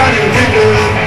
shining people